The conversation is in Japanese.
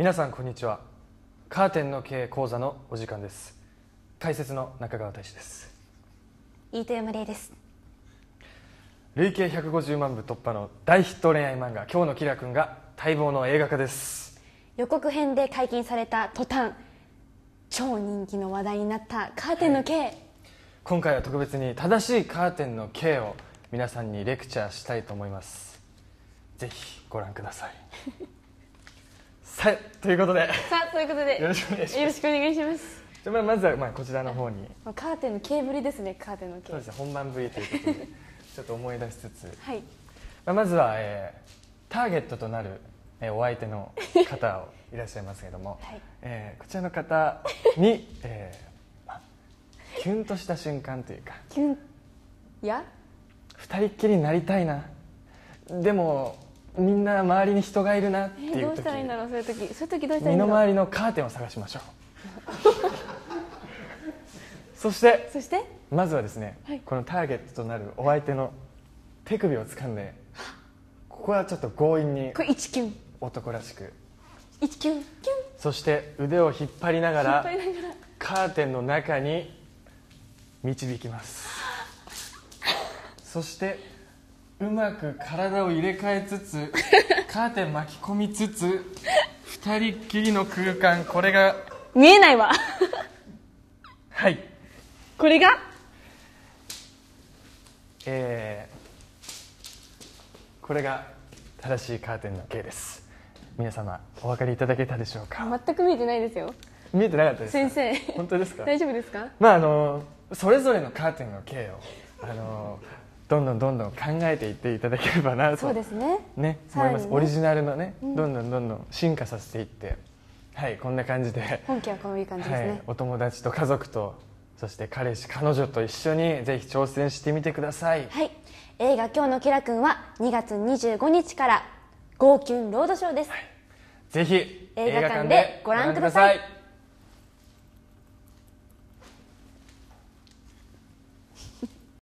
皆さんこんにちは。カーテンの経営講座のお時間です。解説の中川大志です。飯豊山礼です。累計150万部突破の大ヒット恋愛漫画「今日のキラ君」が待望の映画化です。予告編で解禁された途端超人気の話題になったカーテンの経、今回は特別に正しいカーテンの経を皆さんにレクチャーしたいと思います。ぜひご覧ください さあということで。さあということでよろしくお願いします。よろしくお願いします。じゃあまあまずはまあこちらの方に。まあカーテンの経ぶりですねカーテンの経そうですね本番ぶりということでちょっと思い出しつつ。はい。まあ、まずは、えーターゲットとなる、えーお相手の方をいらっしゃいますけども、はい。えーこちらの方に、えーまあキュンとした瞬間というか。キュンや？二人っきりになりたいな。でもみんな周りに人がいるなってえーどういう時したらいいんだろうそういう時。そういう時どうしたらいい身のんだろう。回りのカーテンを探しましょう。そしてそして？まずはですね、はい。このターゲットとなるお相手の手首を掴んでここはちょっと強引にこれ1キュン。男らしく。1キュン。キュン。そして腕を引っ張りなが引っら張りながら。カーテンの中に導きます。そしてうまく体を入れ替えつつ カーテン巻き込みつつ二人っきりの空間これが見えないわ。はい。これが？えーこれが正しいカーテンの径です。皆様お分かりいただけたでしょうか？全く見えてないですよ。見えてなかったですか？先生。本当ですか？大丈夫ですか？まああのそれぞれのカーテンの径をあのどんどんどんどん考えていっていただければなと思います。オリジナルのね、どんどんどんどん進化させていってはいこんな感じで、本家はこういう感じですね、はい、お友達と家族とそして彼氏彼女と一緒にぜひ挑戦してみてください。はい、映画「今日のキラくん」は2月25日から号泣ロードショーです、ぜひ映画館でご覧ください